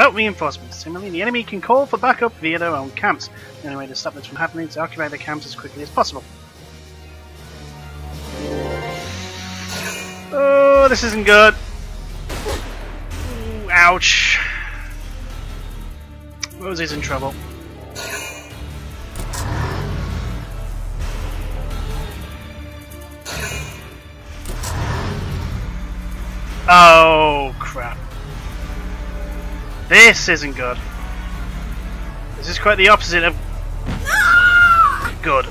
Oh, reinforcements. Similarly, the enemy can call for backup via their own camps. The only way to stop this from happening is to occupy the camps as quickly as possible. Oh, this isn't good. Ooh, ouch. Rosie's in trouble. Oh, crap. This isn't good. This is quite the opposite of good.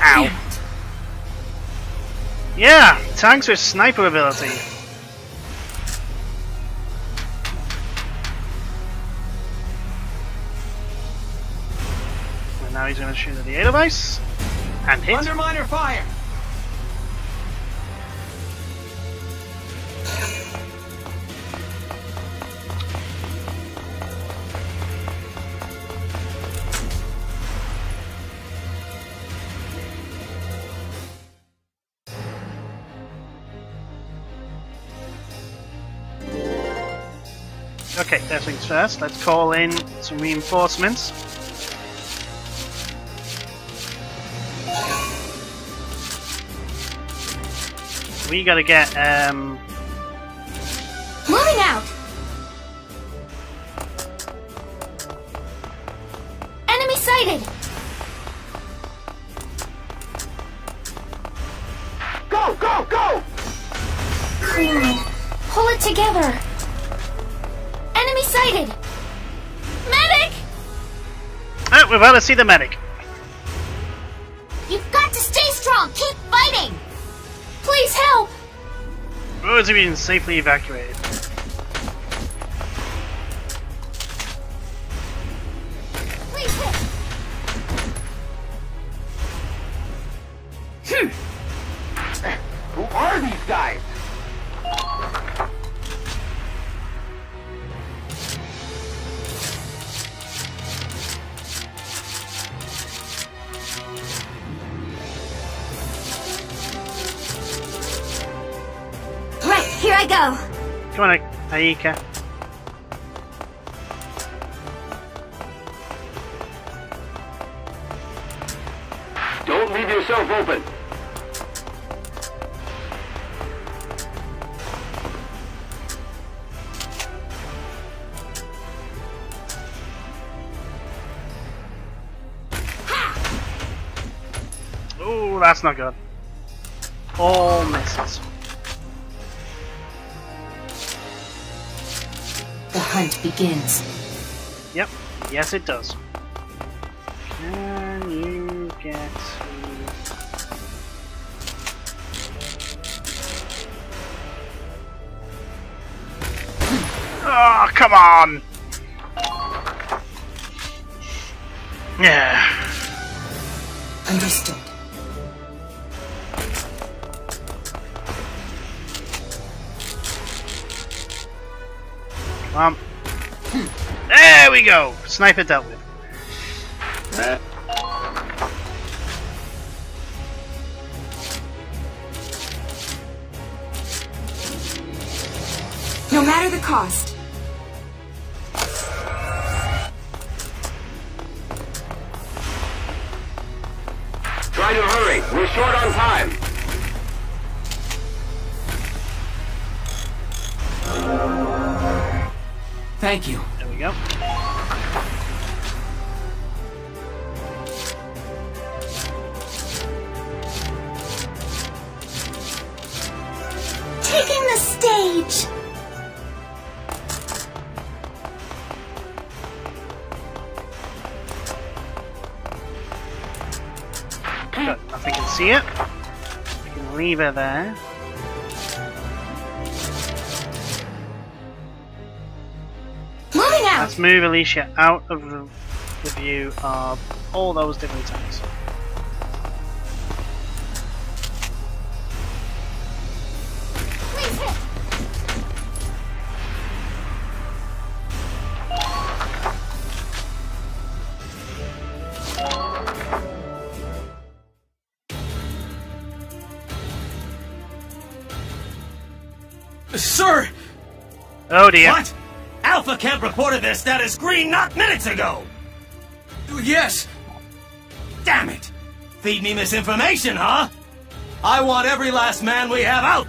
Ow. Yeah, tanks with sniper ability. And now he's going to shoot at the Edelweiss. And hit. Underminer fire! Okay, first things first, let's call in some reinforcements. We gotta get, um, got to see the medic. You've got to stay strong! Keep fighting! Please help! Roads have been safely evacuated. I go! Come on, Aika. Don't leave yourself open. Oh, that's not good. All misses. Hunt begins. Yep, yes it does. Can you get to... Oh, ah, come on! Yeah. Understood. Come on. There we go! Sniper dealt with. No matter the cost. Try to hurry. We're short on time. Thank you. There we go. See it. We can leave her there. Moving out! Let's move Alicia out of the, view of all those different tanks. Sir! Oh dear. What? Alpha Camp reported their status green not minutes ago! Yes! Damn it! Feed me misinformation, huh? I want every last man we have out!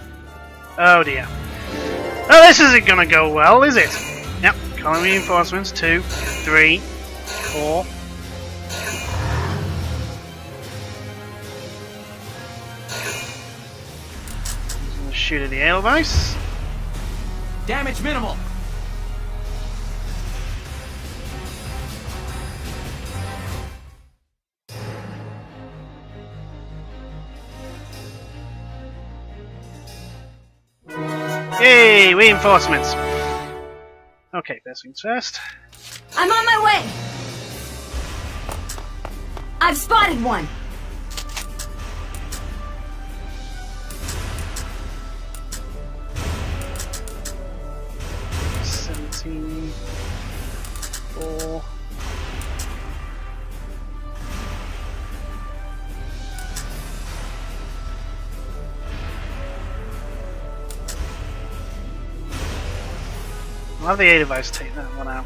Oh dear. Oh, this isn't gonna go well, is it? Yep, calling reinforcements. Two, three, four. He's gonna shoot at the Edelweiss. Damage minimal. Yay, reinforcements. Okay, first things first. I'm on my way! I've spotted one! Seventeen. Four. I'll have the A device take that one out.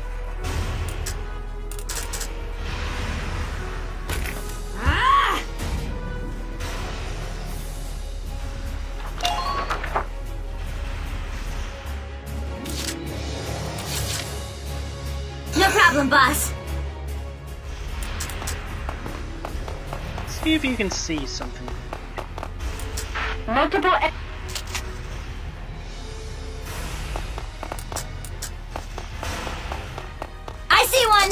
If you can see something. Multiple. e- I see one.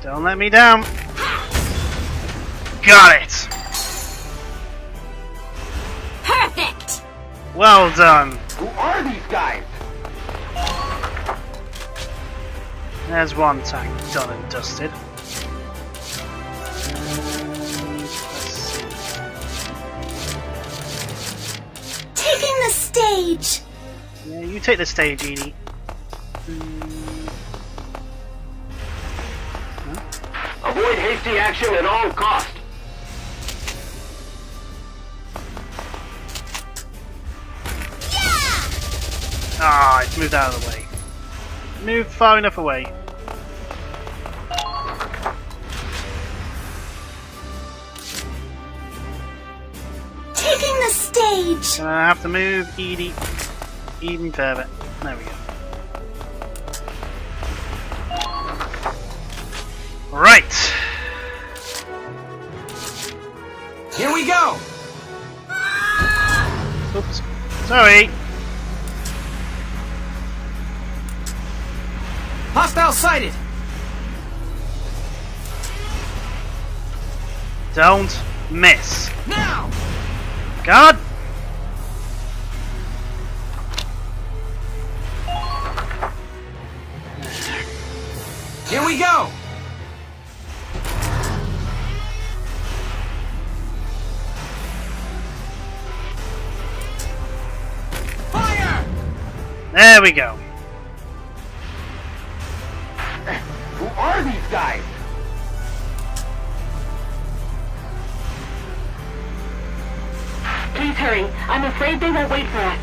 Don't let me down. Got it. Perfect. Well done. Who are these guys? There's one tank done and dusted. And. Taking the stage. Yeah, you take the stage, Edy. Avoid hasty action at all costs. Ah, it's moved out of the way. Move far enough away. Taking the stage. Gonna have to move Edy even further. There we go. Right. Here we go! Oops. Sorry. Hostile sighted! Don't miss. Now! God. Here we go! Fire! There we go. Who are these guys? Please hurry. I'm afraid they won't wait for us.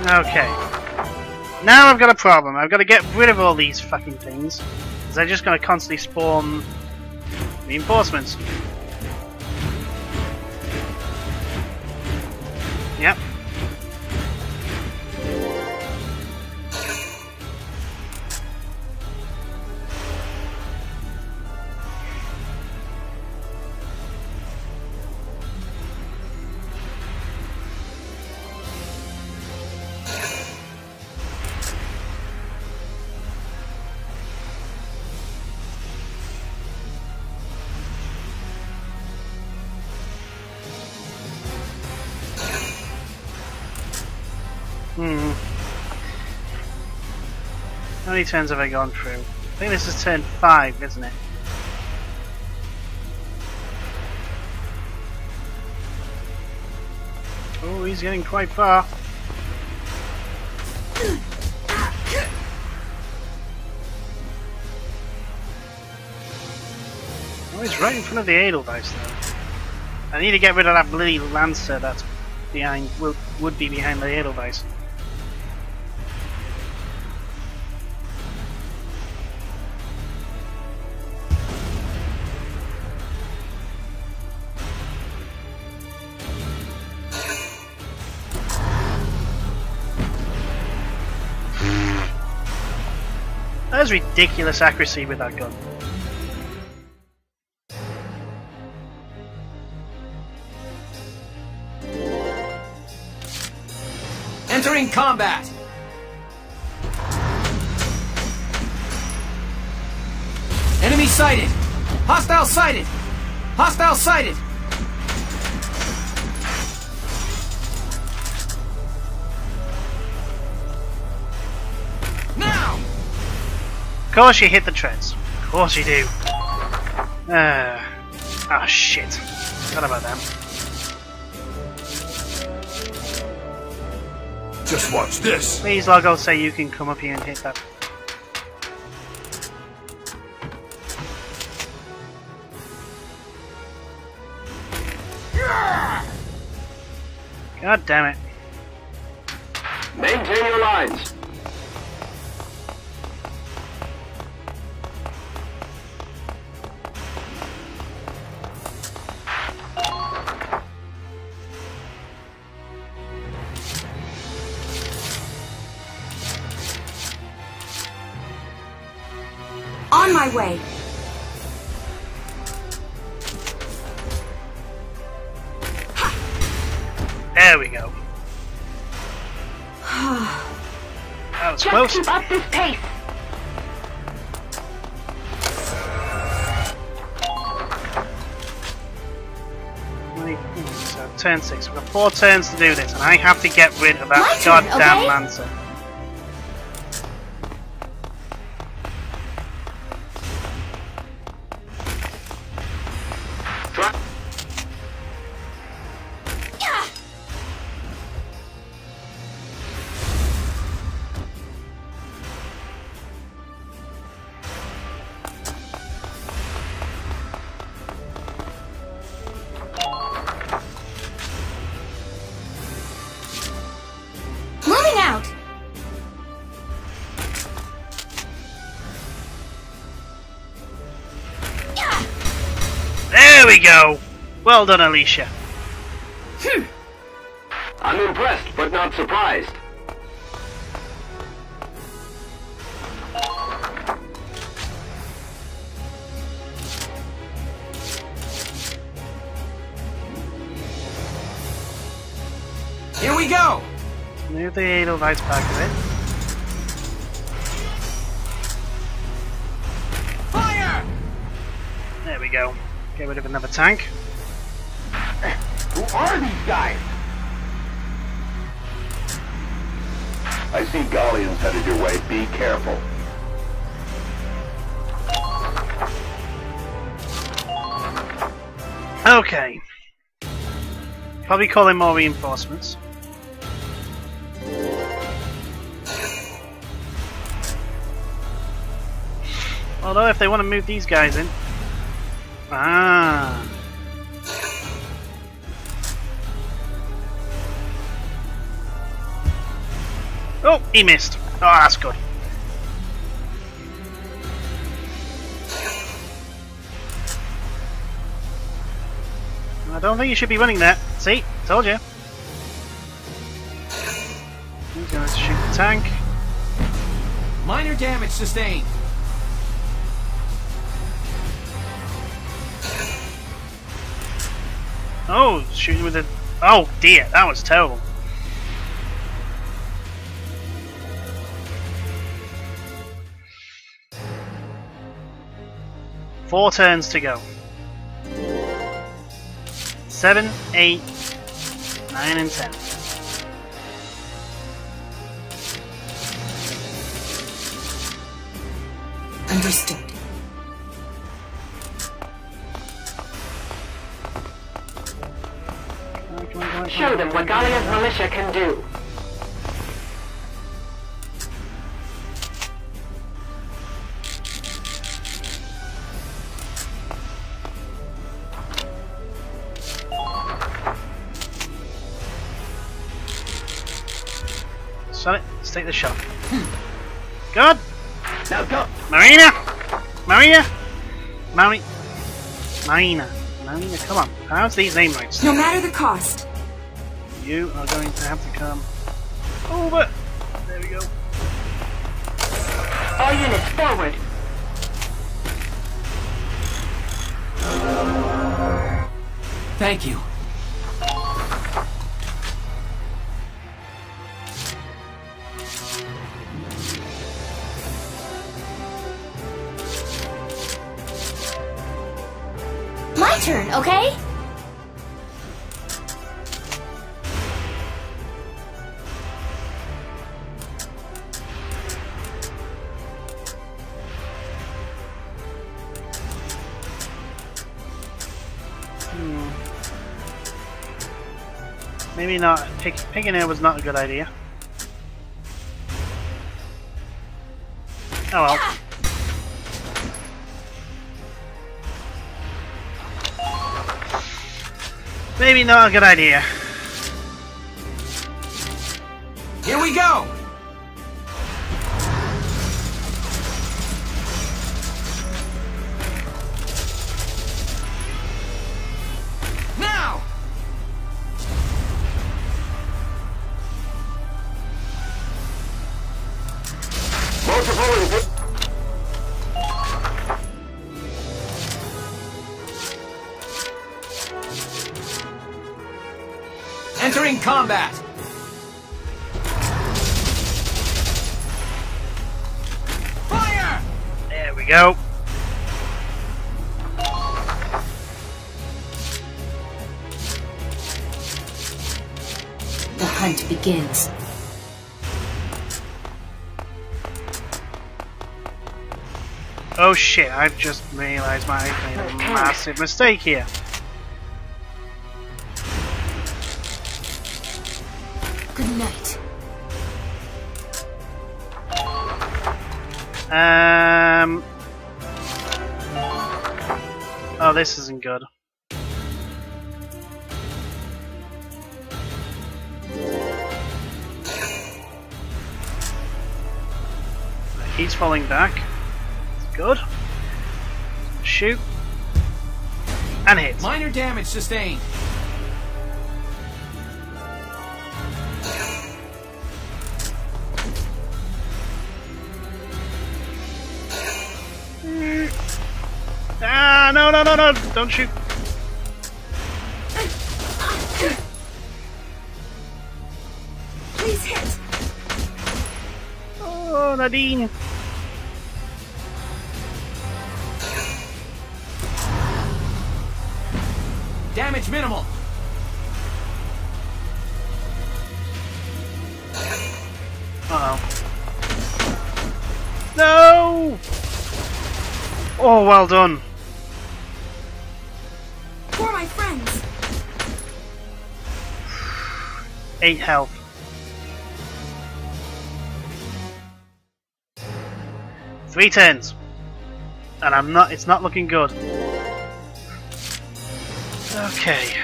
Okay. Now I've got a problem. I've got to get rid of all these fucking things. Because they're just going to constantly spawn reinforcements. Many turns have I gone through? I think this is turn 5, isn't it? Oh, he's getting quite far. Oh, he's right in front of the Edelweiss though. I need to get rid of that bloody Lancer that's behind, would, would be behind the Edelweiss. Ridiculous accuracy with that gun. Entering combat. Enemy sighted. Hostile sighted. Hostile sighted. Of course you hit the treads. Of course you do. Uh, ah, shit. Forgot about them. Just watch this. Please, Largo, say you can come up here and hit that. God damn it. Maintain your lines. Keep up this pace. So turn six. We've got four turns to do this, and I have to get rid of that My turn, goddamn okay? Lancer. We go. Well done, Alicia. I'm impressed, but not surprised. Here we go. Move the Edelweiss back a bit. Get rid of another tank. Who are these guys? I see galleons headed your way. Be careful. Okay. Probably call in more reinforcements. Although if they want to move these guys in. Ah. Oh, he missed. Oh, that's good. I don't think you should be running that. See? Told you. He's going to shoot the tank. Minor damage sustained. Oh, shooting with the. Oh dear, that was terrible. Four turns to go. Seven, eight, nine, and ten. Understood. Show them what Gallia's militia can do. Son let's take the shot. Hmm. God! Now go! Marina! Maria! Mari... Marina. Marina, come on. Pronounce these name rights. No matter the cost, you are going to have to come over. There we go. All units forward. Maybe not. Pick, picking it was not a good idea. Oh well. Maybe not a good idea. Here we go! Shit, I've just realised my made a massive mistake here. Good night. Um. Oh, this isn't good. He's falling back. Good. Shoot. And hit. Minor damage sustained. Ah, no, no, no, no! Don't shoot. Please hit. Oh, Nadine. Well done. For my friends. Eight health. Three turns. And I'm not, it's not looking good. Okay.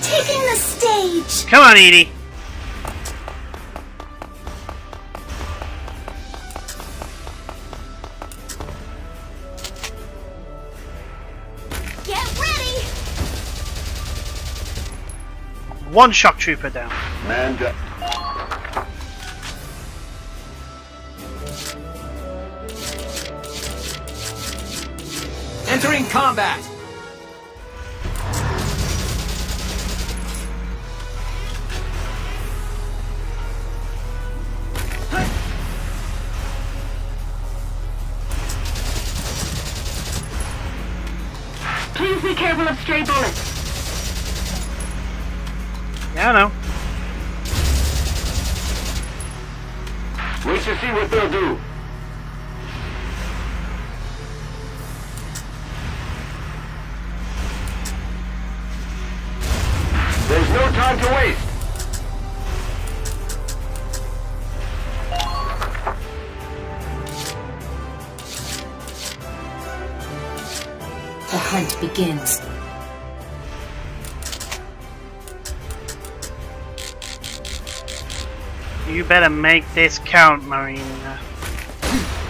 Taking the stage. Come on, Edy. One shock trooper down. Man down. Entering combat. Please be careful of stray bullets. Yeah, I know. Wait to see what they'll do. There's no time to waste. The hunt begins. You better make this count, Marina.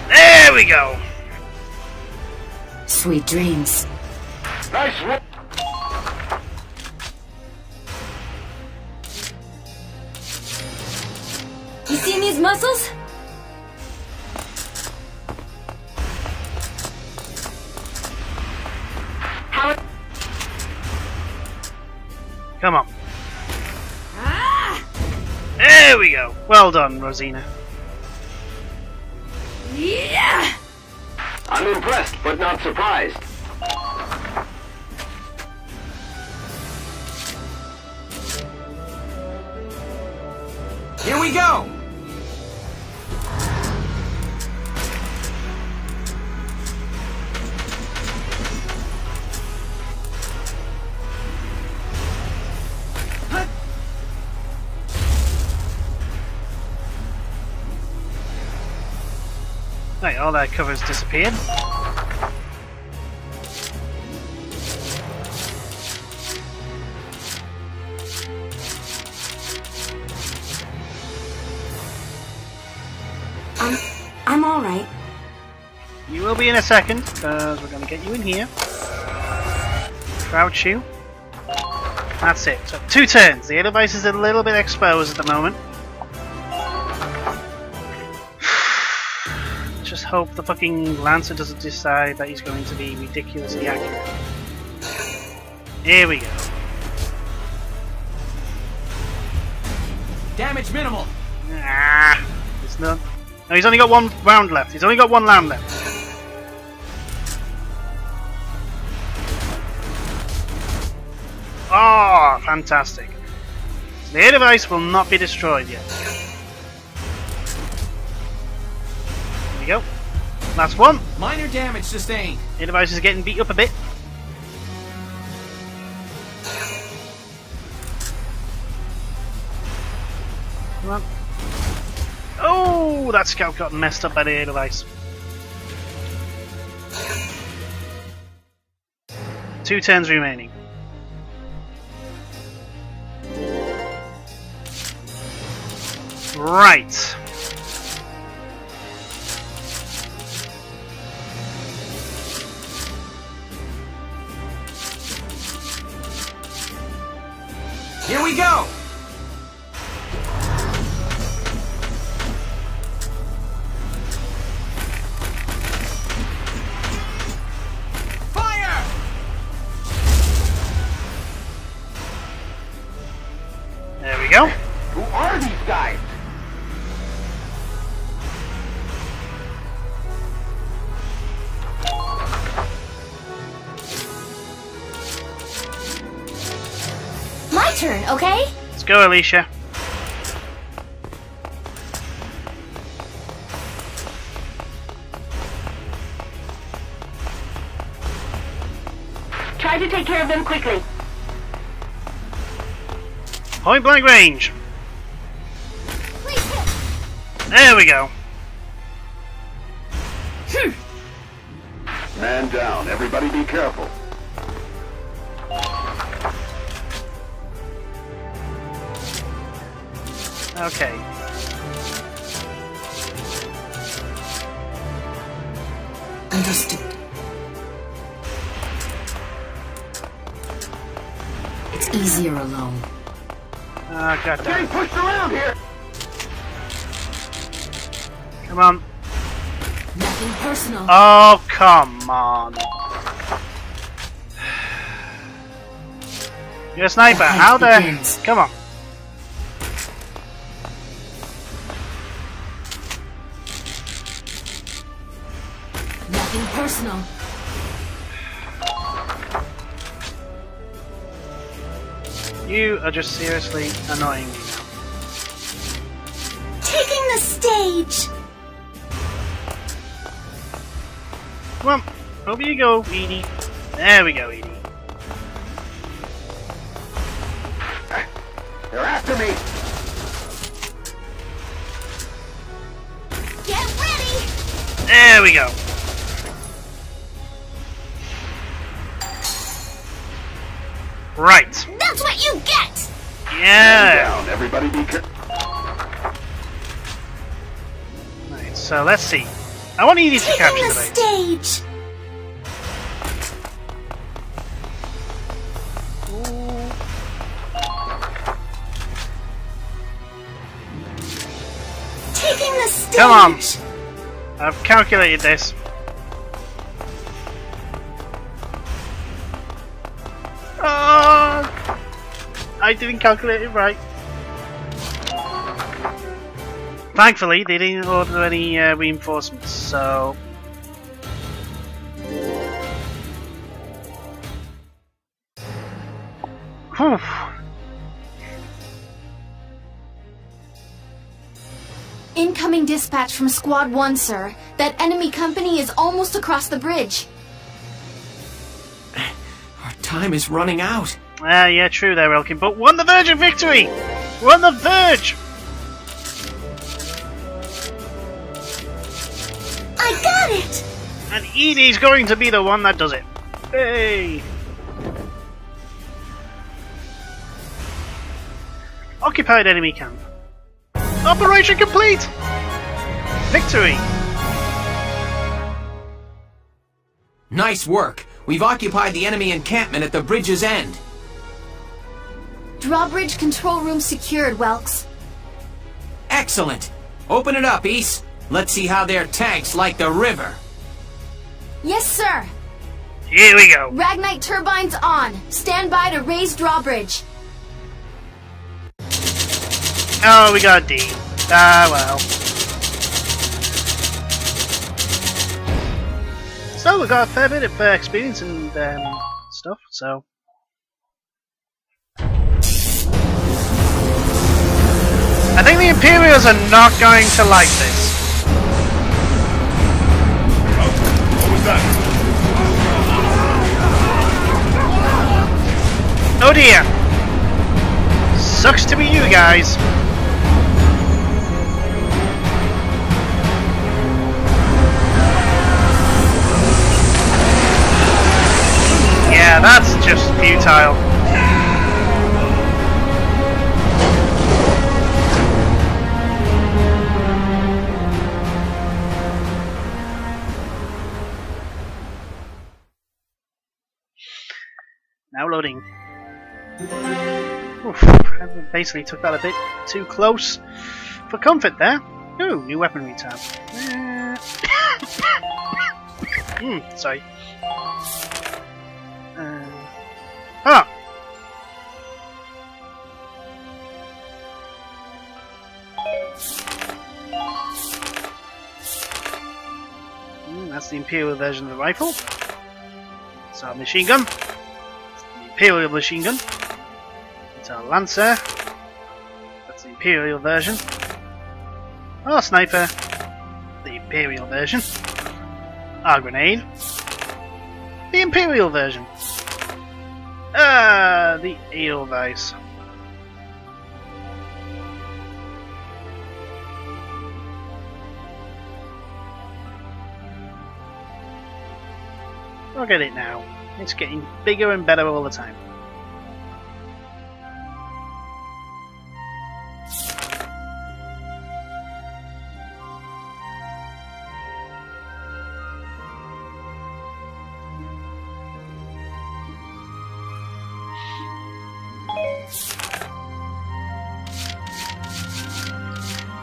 There we go! Sweet dreams. Nice Well done, Rosina. All that cover's disappeared. Um, I'm, I'm alright. You will be in a second, because we're going to get you in here. Crouch you. That's it. So, two turns. The device is a little bit exposed at the moment. Hope the fucking Lancer doesn't decide that he's going to be ridiculously accurate. Here we go. Damage minimal. Ah, it's not. No, he's only got one round left. He's only got one round left. Oh, fantastic. The air device will not be destroyed yet. There we go. Last one. Minor damage sustained. Device is getting beat up a bit. Come on. Oh, that scout got messed up by the device. Two turns remaining. Right. We go! Go, Alicia. Try to take care of them quickly. Point blank range. There we go. Man down. Everybody be careful. Okay. Understood. It's easier alone. Oh, god damn Getting pushed around here. Come on. Nothing personal. Oh, come on. You're a sniper. The How the... begins. Come on. You are just seriously annoying me now. Taking the stage. Come on. Over you go, Edy. There we go, Edy. They're after me. Get ready. There we go. Right. Yeah. down. Everybody be careful. So let's see. I want Edy to Taking capture the the stage. Taking the stage. Come on. I've calculated this. I didn't calculate it right. Thankfully, they didn't order any uh, reinforcements, so. Whew. Incoming dispatch from Squad 1, sir. That enemy company is almost across the bridge. Our time is running out. Ah, yeah, true there, Welkin, but we're on the verge of victory! We're on the verge! I got it! And Edy's going to be the one that does it. Hey! Occupied enemy camp. Operation complete! Victory! Nice work. We've occupied the enemy encampment at the bridge's end. Drawbridge control room secured, Welks. Excellent. Open it up, East. Let's see how their tanks like the river. Yes, sir. Here we go. Ragnite turbines on. Stand by to raise drawbridge. Oh, we got a D. Ah, well. So, we got a fair bit of uh, experience and um, stuff, so. I think the Imperials are not going to like this. Oh dear! Sucks to be you guys. Yeah, that's just futile. Oof, I basically took that a bit too close for comfort there. Ooh, new weaponry tab. Uh, Hmm, sorry. Uh, ah! Hmm, that's the Imperial version of the rifle. It's our machine gun. Imperial machine gun. It's our Lancer. That's the Imperial version. Our Sniper. The Imperial version. Our Grenade. The Imperial version. Ah, the Edelweiss. Look at it now. It's getting bigger and better all the time.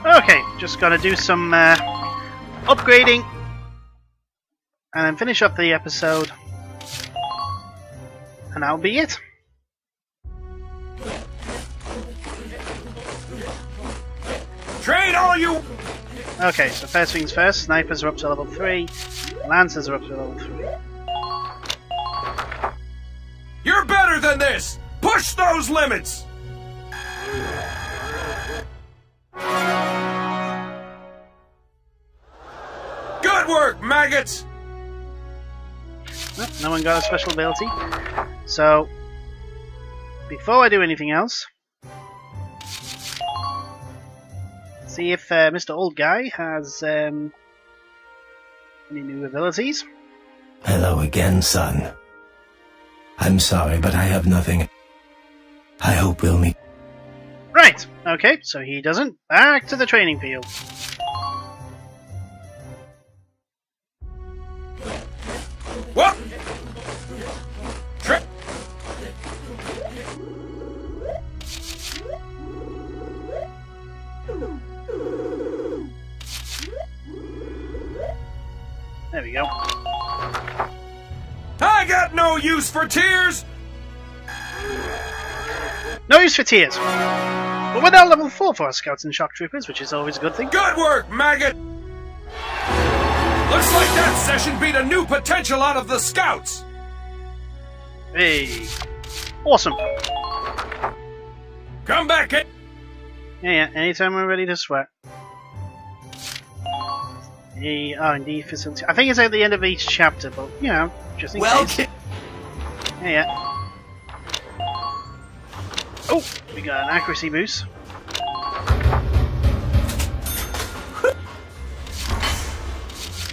Okay, just gonna do some uh, upgrading and then finish up the episode. And that'll be it. Trade all you. Okay, so first things first, snipers are up to level 3, lancers are up to level 3. You're better than this. Push those limits. Good work, maggots. Nope, no one got a special ability. So, before I do anything else, see if uh, Mr. Old Guy has um, any new abilities. Hello again, son. I'm sorry, but I have nothing. I hope we'll meet. Right, okay, so he doesn't. Back to the training field. Use for tears! No use for tears. But we're now level 4 for our scouts and shock troopers, which is always a good thing. Good work, maggot! Looks like that session beat a new potential out of the scouts! Hey. Awesome. Come back in! Yeah, yeah, anytime we're ready to sweat. The R&D facility. I think it's at the end of each chapter, but, you know, just in Well, case. Yeah, yeah. Oh, we got an accuracy boost.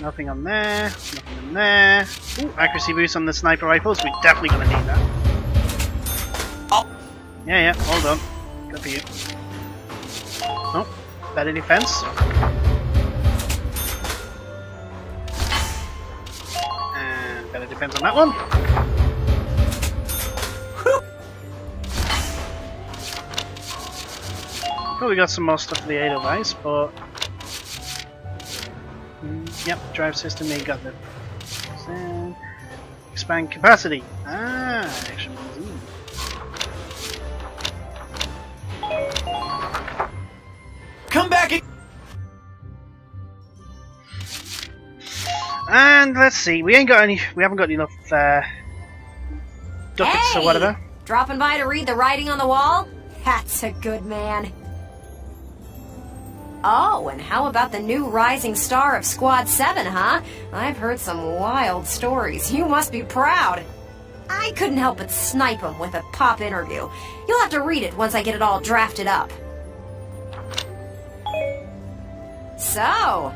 Nothing on there, nothing on there. Ooh, accuracy boost on the sniper rifles. We're definitely gonna need that. Oh. Yeah, yeah, hold on. Good for you. Oh, better defense. And better defense on that one. Probably got some more stuff for the Edelweiss, but Mm, yep, drive system. They got the expand capacity. Ah, action magazine. come back in. And let's see, we ain't got any. We haven't got enough uh, ducats Hey! or whatever. Dropping by to read the writing on the wall? That's a good man. Oh, and how about the new rising star of Squad 7, huh? I've heard some wild stories. You must be proud. I couldn't help but snipe him with a pop interview. You'll have to read it once I get it all drafted up. So,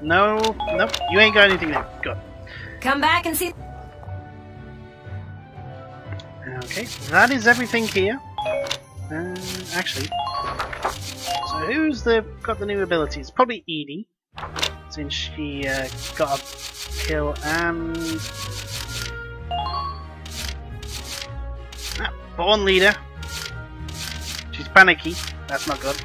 No, nope, you ain't got anything there. Good. come back and see. Okay, that is everything here. Uh, actually, so who's the got the new abilities? Probably Edy, since she uh, got a kill and ah, born leader. She's panicky. That's not good.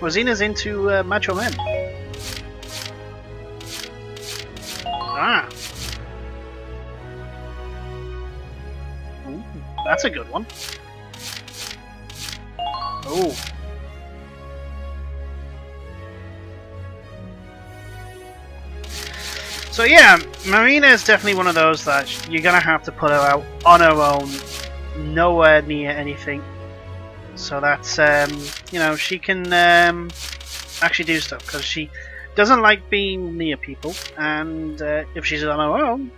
Rosina's into uh, macho men. Ah. Ooh, that's a good one. Oh. So yeah, Marina is definitely one of those that you're gonna have to put her out on her own, nowhere near anything so that's um, you know she can um, actually do stuff because she doesn't like being near people, and uh, if she's on her own,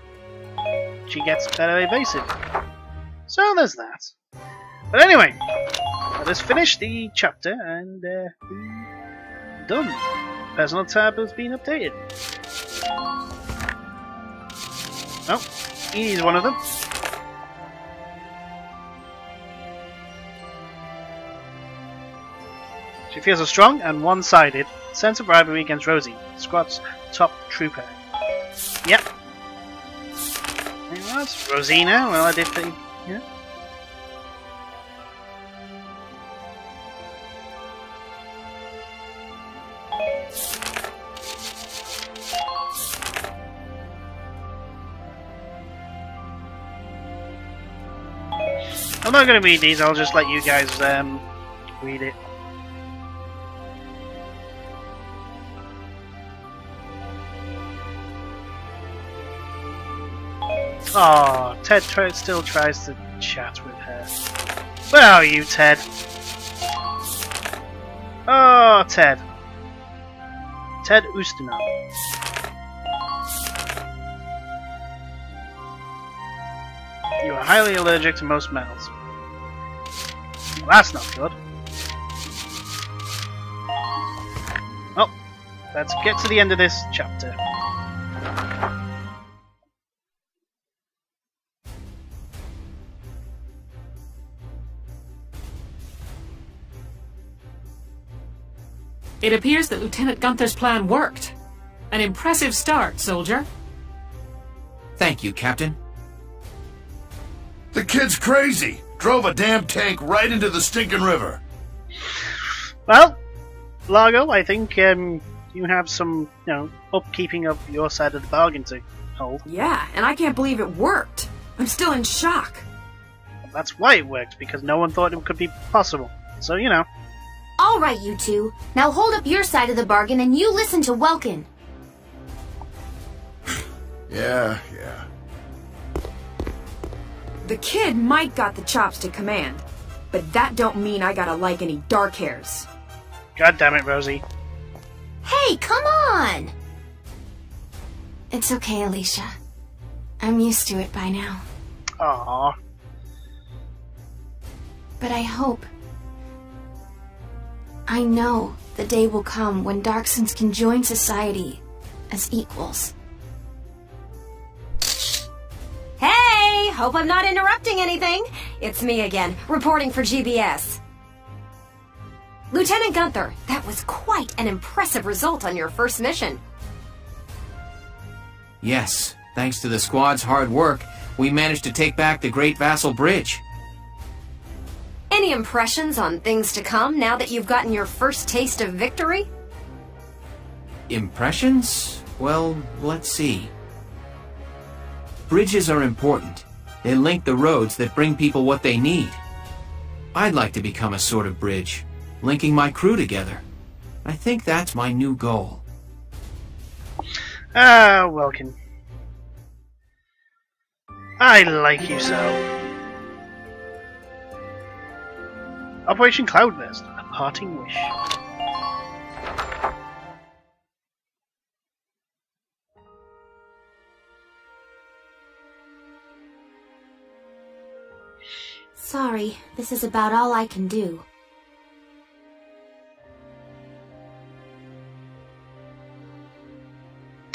she gets better evasive. So there's that. But anyway, let us finish the chapter and uh, done. Personal tab has been updated. Oh, Edy's one of them. She feels a strong and one-sided sense of rivalry against Rosie, Squad's top trooper. Yep. Else? Rosina? Well, I did think. Yeah. I'm not going to read these, I'll just let you guys um, read it. Oh, Ted try- still tries to chat with her. Where are you, Ted? Oh, Ted. Ted Ustinov. You are highly allergic to most metals. Well, that's not good. Well, let's get to the end of this chapter. It appears that Lieutenant Gunther's plan worked. An impressive start, soldier. Thank you, Captain. The kid's crazy. Drove a damn tank right into the stinking river. Well, Largo, I think um, you have some, you know, upkeeping of your side of the bargain to hold. Yeah, and I can't believe it worked. I'm still in shock. That's why it worked, because no one thought it could be possible. So, you know. All right, you two. Now hold up your side of the bargain and you listen to Welkin. Yeah, yeah. The kid might got the chops to command, but that don't mean I gotta like any Darcsens. God damn it, Rosie. Hey, come on! It's okay, Alicia. I'm used to it by now. Aww. But I hope. I know the day will come when Darcsens can join society as equals. Hey! Hope I'm not interrupting anything. It's me again, reporting for GBS. Lieutenant Gunther, that was quite an impressive result on your first mission. Yes, thanks to the squad's hard work, we managed to take back the Great Vasel Bridge. Any impressions on things to come now that you've gotten your first taste of victory? Impressions? Well, let's see. Bridges are important. They link the roads that bring people what they need. I'd like to become a sort of bridge, linking my crew together. I think that's my new goal. Ah, Welkin. I like you so. Operation Cloudburst, a parting wish. Sorry, this is about all I can do.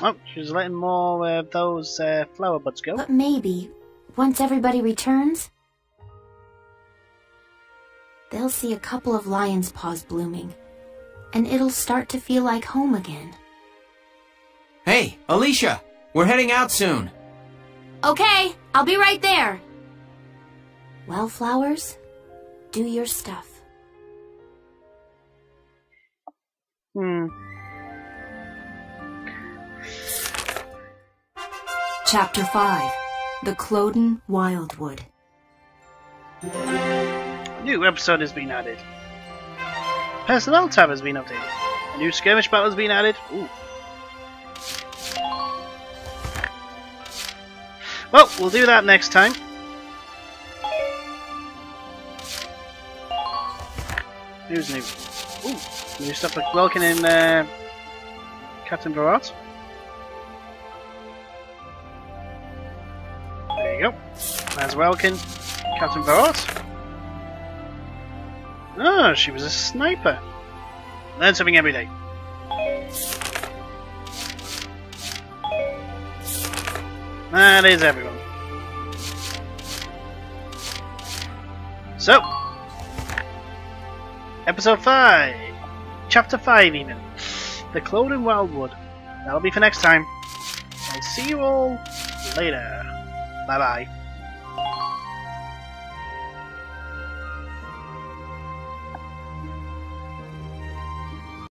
Oh, she's letting more of uh, those uh, flower buds go. But maybe, once everybody returns, they'll see a couple of lion's paws blooming, and it'll start to feel like home again. Hey, Alicia! We're heading out soon. Okay, I'll be right there. Well, flowers, do your stuff. Hmm. Chapter 5 The Kloden Wildwood. New episode has been added. Personnel tab has been updated. A new skirmish battle has been added. Ooh. Well, we'll do that next time. Who's new? Ooh, new stuff like Welkin and uh, Captain Varrot. There you go. As Welkin, Captain Varrot. Oh, she was a sniper. Learn something every day. That is everyone. So, episode 5, chapter 5 even, The Kloden Wildwood. That'll be for next time. I'll see you all later. Bye bye.